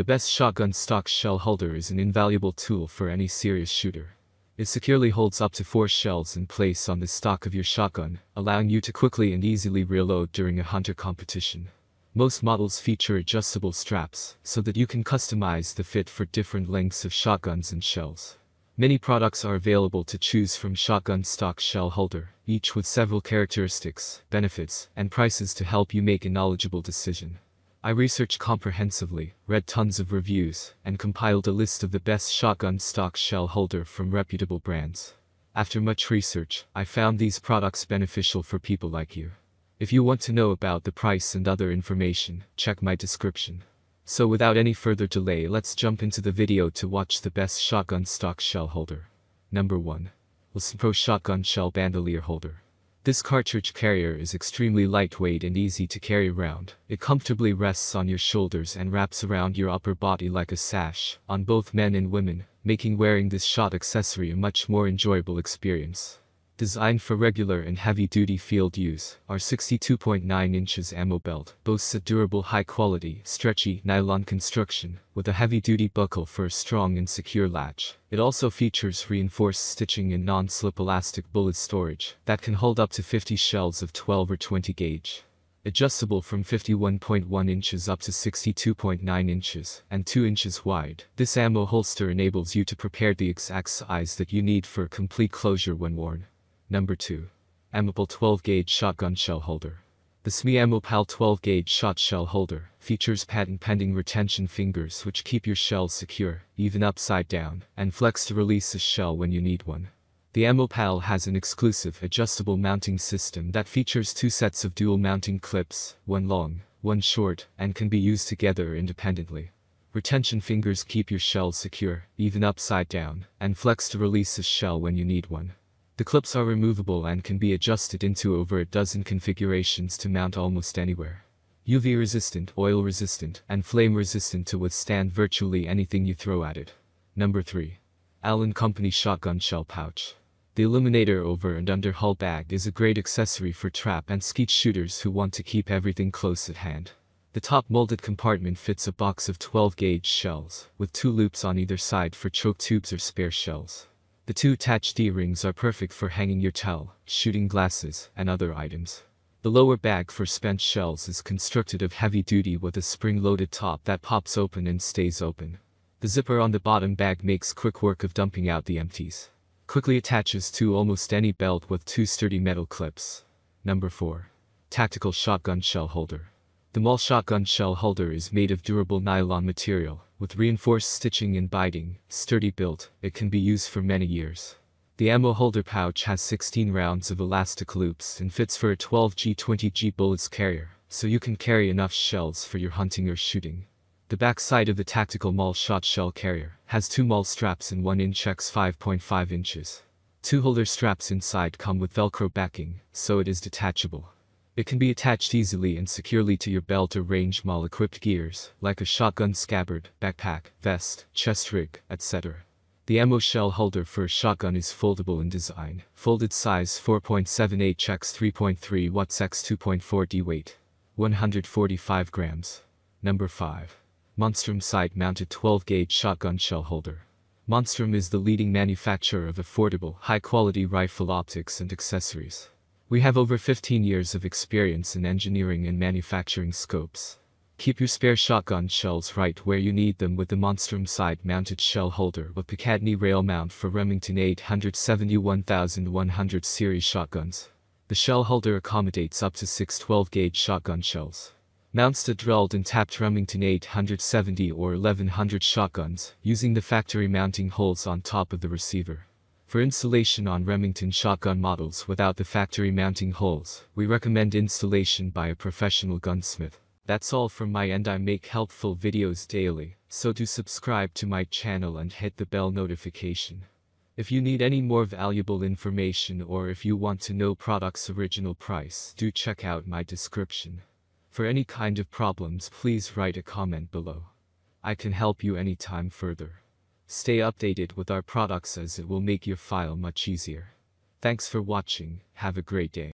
The best shotgun stock shell holder is an invaluable tool for any serious shooter. It securely holds up to four shells in place on the stock of your shotgun, allowing you to quickly and easily reload during a hunter competition. Most models feature adjustable straps, so that you can customize the fit for different lengths of shotguns and shells. Many products are available to choose from shotgun stock shell holder, each with several characteristics, benefits, and prices to help you make a knowledgeable decision. I researched comprehensively, read tons of reviews, and compiled a list of the best shotgun stock shell holder from reputable brands. After much research, I found these products beneficial for people like you. If you want to know about the price and other information, check my description. So without any further delay let's jump into the video to watch the best shotgun stock shell holder. Number 1. Wilson Pro Shotgun Shell Bandolier Holder. This cartridge carrier is extremely lightweight and easy to carry around. It comfortably rests on your shoulders and wraps around your upper body like a sash, on both men and women, making wearing this shot accessory a much more enjoyable experience. Designed for regular and heavy-duty field use, our 62.9 inches ammo belt boasts a durable high-quality, stretchy nylon construction, with a heavy-duty buckle for a strong and secure latch. It also features reinforced stitching and non-slip elastic bullet storage that can hold up to 50 shells of 12 or 20 gauge. Adjustable from 51.1 inches up to 62.9 inches and 2 inches wide, this ammo holster enables you to prepare the exact size that you need for complete closure when worn. Number 2. AmmoPal 12-gauge Shotgun Shell Holder. The SME AmmoPal 12-gauge shot shell holder features patent-pending retention fingers which keep your shells secure, even upside down, and flex to release a shell when you need one. The AmmoPal has an exclusive adjustable mounting system that features two sets of dual mounting clips, one long, one short, and can be used together independently. Retention fingers keep your shells secure, even upside down, and flex to release a shell when you need one. The clips are removable and can be adjusted into over a dozen configurations to mount almost anywhere. UV resistant, oil resistant, and flame resistant to withstand virtually anything you throw at it. Number 3. Allen Company Shotgun Shell Pouch. The Illuminator over and under hull bag is a great accessory for trap and skeet shooters who want to keep everything close at hand. The top molded compartment fits a box of 12 gauge shells, with two loops on either side for choke tubes or spare shells. The two attached D-rings are perfect for hanging your towel, shooting glasses, and other items. The lower bag for spent shells is constructed of heavy duty with a spring-loaded top that pops open and stays open. The zipper on the bottom bag makes quick work of dumping out the empties. Quickly attaches to almost any belt with two sturdy metal clips. Number 4. Tactical Shotgun Shell Holder. The MOLLE shotgun shell holder is made of durable nylon material, with reinforced stitching and binding, sturdy built, it can be used for many years. The ammo holder pouch has 16 rounds of elastic loops and fits for a 12G 20G bullets carrier, so you can carry enough shells for your hunting or shooting. The back side of the tactical MOLLE shot shell carrier has two MOLLE straps and 1 inch x 5.5 inches. Two holder straps inside come with velcro backing, so it is detachable. It can be attached easily and securely to your belt or range MOLLE equipped gears, like a shotgun scabbard, backpack, vest, chest rig, etc. The ammo shell holder for a shotgun is foldable in design, folded size 4.78 x 3.3 watts x 2.4 d weight, 145 grams. Number 5. Monstrum side-mounted 12-gauge shotgun shell holder. Monstrum is the leading manufacturer of affordable, high-quality rifle optics and accessories. We have over 15 years of experience in engineering and manufacturing scopes. Keep your spare shotgun shells right where you need them with the Monstrum side-mounted shell holder with Picatinny rail mount for Remington 871,100 series shotguns. The shell holder accommodates up to 6 12-gauge shotgun shells. Mounts the drilled and tapped Remington 870 or 1100 shotguns, using the factory mounting holes on top of the receiver. For installation on Remington shotgun models without the factory mounting holes, we recommend installation by a professional gunsmith. That's all from my end I make helpful videos daily, so do subscribe to my channel and hit the bell notification. If you need any more valuable information or if you want to know product's original price, do check out my description. For any kind of problems please write a comment below. I can help you anytime further. Stay updated with our products as it will make your file much easier. Thanks for watching, have a great day.